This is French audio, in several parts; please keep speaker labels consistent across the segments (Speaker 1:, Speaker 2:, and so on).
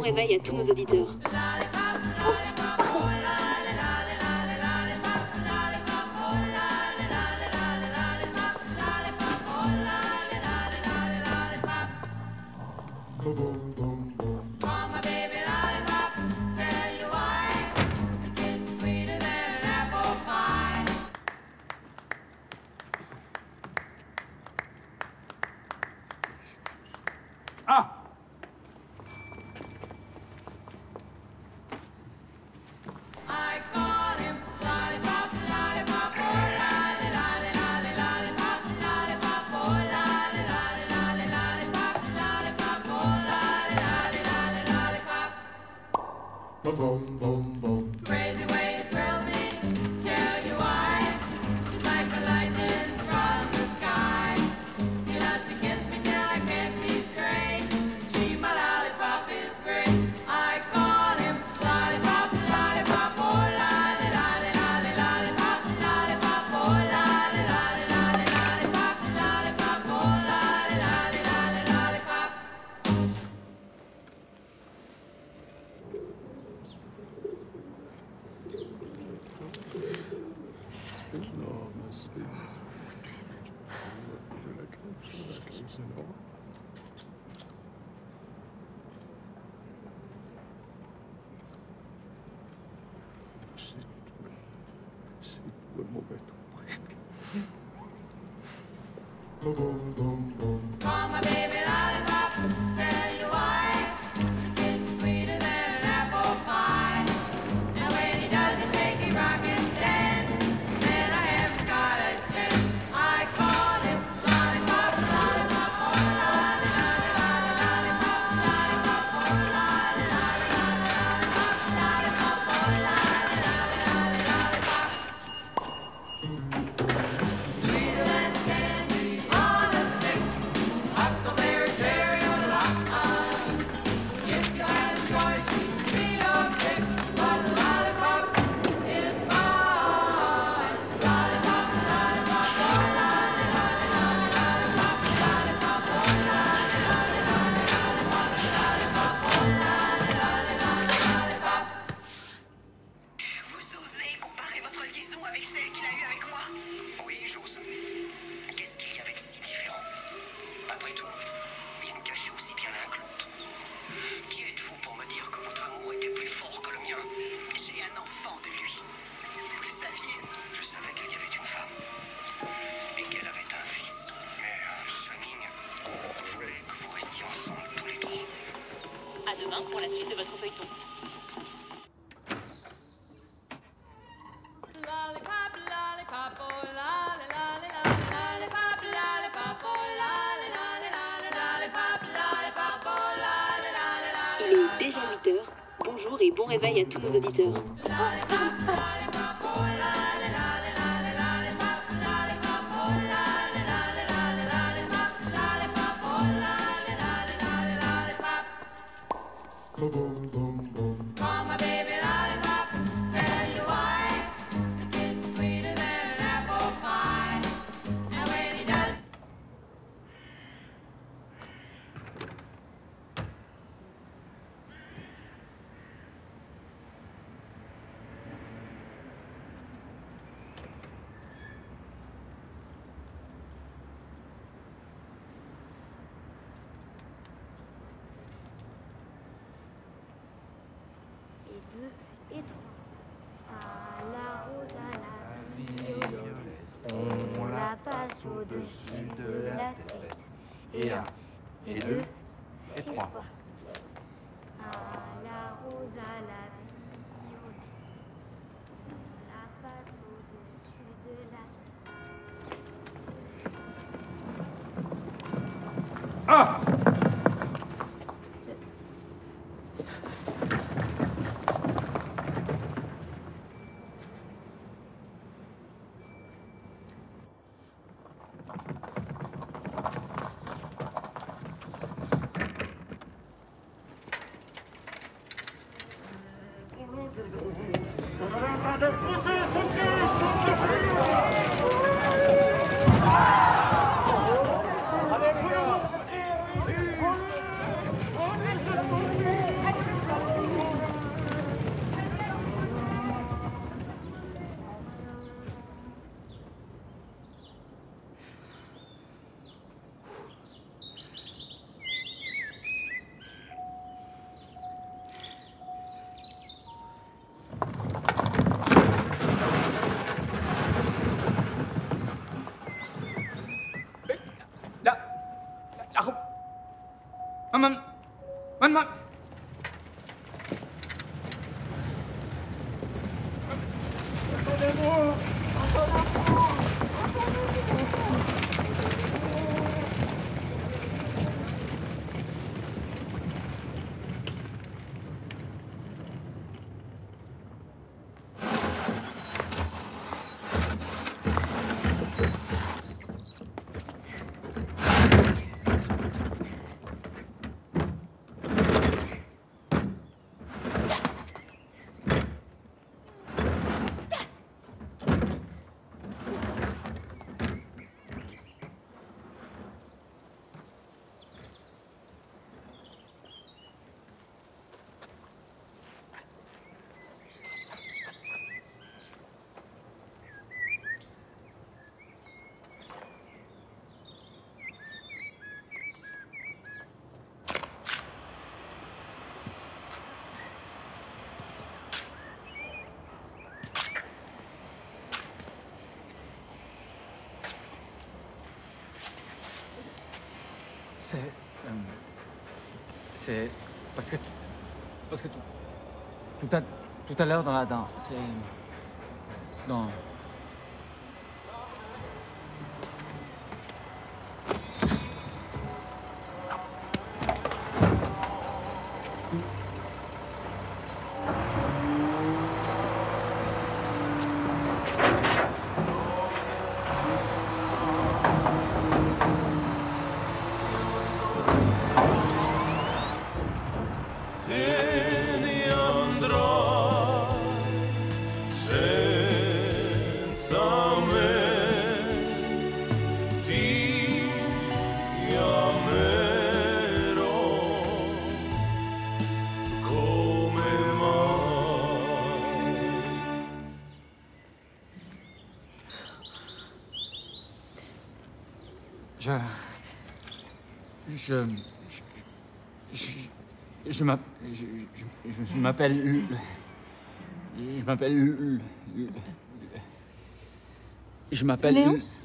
Speaker 1: réveil à tous nos auditeurs. Roberto. la suite de votre feuilleton. Il est déjà 8 heures. Bonjour et bon réveil à tous nos auditeurs.
Speaker 2: au-dessus de la tête, et un, et deux,
Speaker 3: надо вкуса One month. C'est. euh, c'est. Parce que. Parce que. Tout, à, tout à l'heure dans la. Dans. C'est. Dans. Je. Je. Je. Je, je m'app- je- je- je m'appelle. Je m'appelle. Je m'appelle.
Speaker 4: Léonce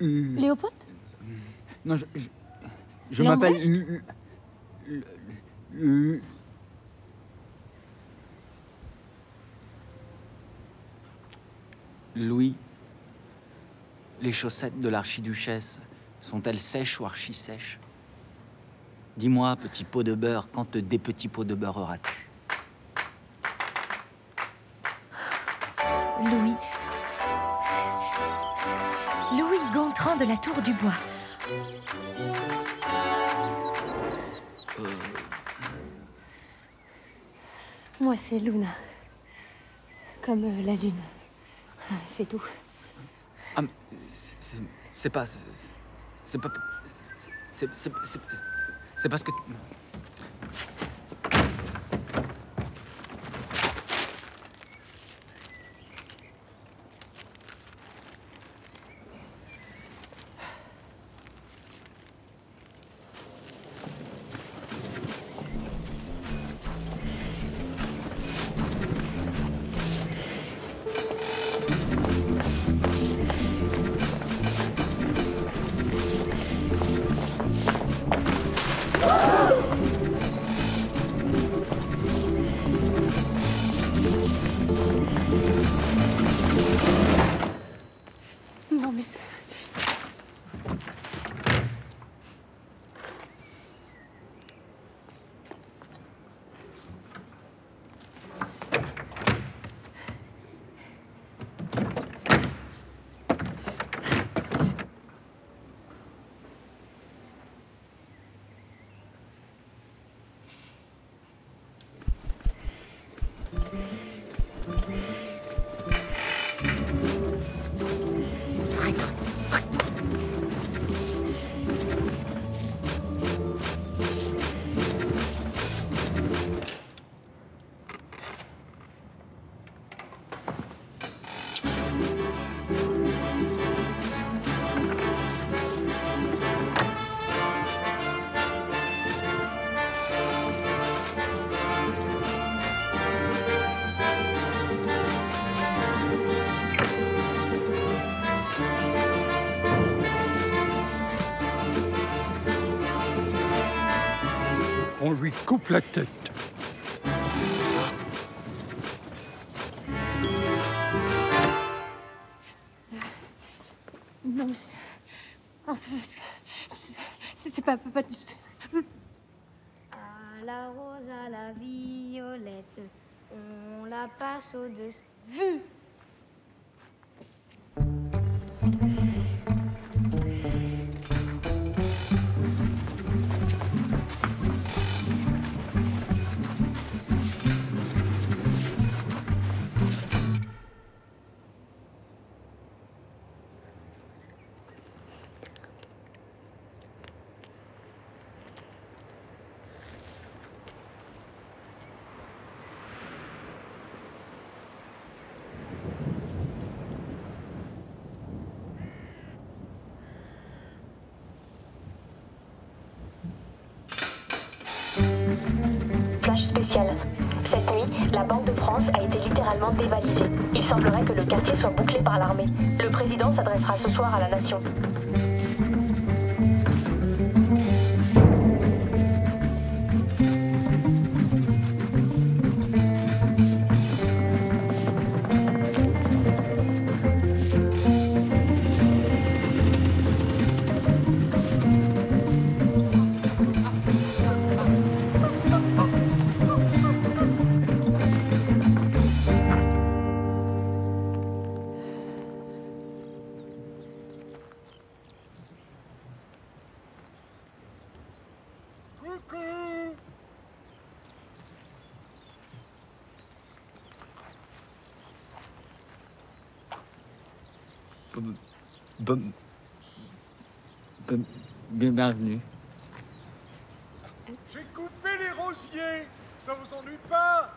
Speaker 4: Léopold
Speaker 3: Non, je. Je, je m'appelle. Louis, les chaussettes de l'archiduchesse sont-elles sèches ou archi-sèches? Dis-moi, petit pot de beurre, quand des petits pots de beurre auras-tu?
Speaker 4: Louis. Louis Gontran de la Tour du Bois. Moi, c'est Luna. Comme euh, la lune. C'est tout.
Speaker 3: Ah, c'est- pas. c'est- pas. c'est- c'est parce que.
Speaker 5: Coupe la tête.
Speaker 4: Non, mais c'est... Enfin, c'est- c'est c'est pas, pas du tout...
Speaker 2: À la rose, à la violette, on la passe au-dessus. Vu
Speaker 6: Cette nuit, la Banque de France a été littéralement dévalisée. Il semblerait que le quartier soit bouclé par l'armée. Le président s'adressera ce soir à la nation.
Speaker 3: Bon- bon- Bienvenue.
Speaker 5: J'ai coupé les rosiers Ça vous ennuie pas?